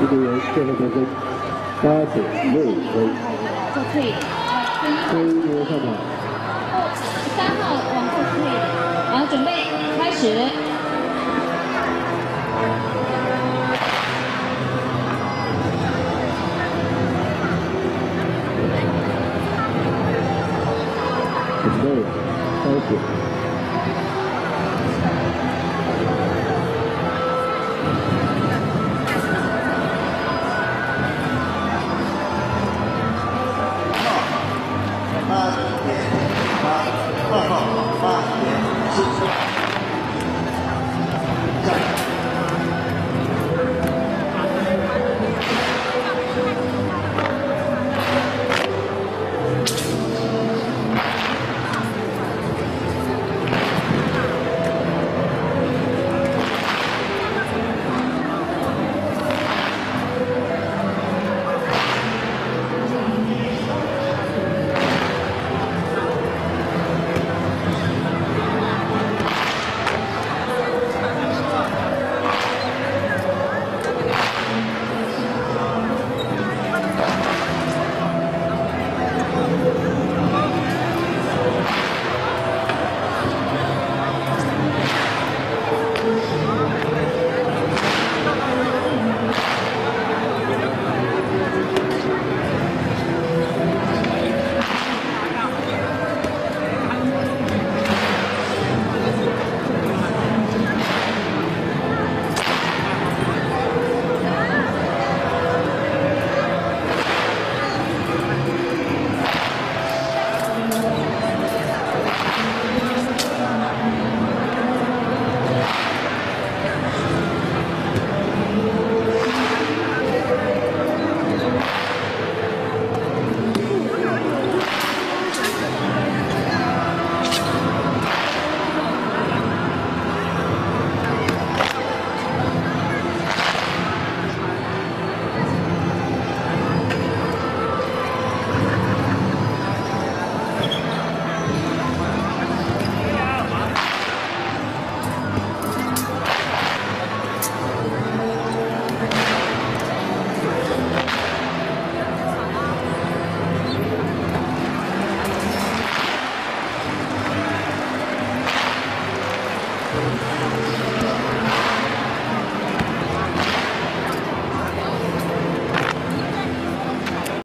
一队员最后得分八点六分。做退，所以我上场。三号往后退，好，准备开始。开始。我 靠